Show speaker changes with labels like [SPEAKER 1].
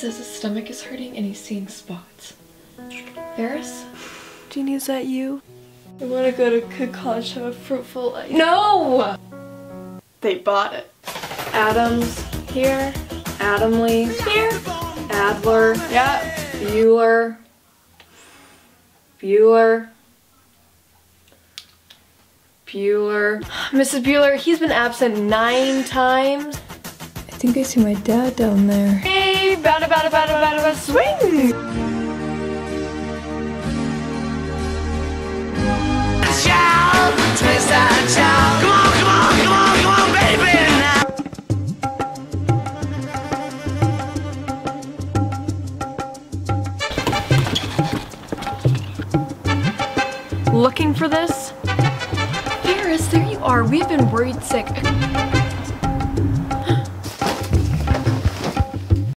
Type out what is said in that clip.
[SPEAKER 1] says his stomach is hurting and he's seeing spots. Ferris?
[SPEAKER 2] Jeannie, is that you?
[SPEAKER 1] I want to go to Good College have a fruitful life.
[SPEAKER 2] No!
[SPEAKER 1] They bought it. Adams here. Adamley here. Adler. Yeah. Bueller. Bueller. Bueller. Mrs. Bueller, he's been absent nine times.
[SPEAKER 2] I think I see my dad down there.
[SPEAKER 1] Hey, bada bada bada bada bada swing! Looking for this? Ferris, there you are. We've been worried sick.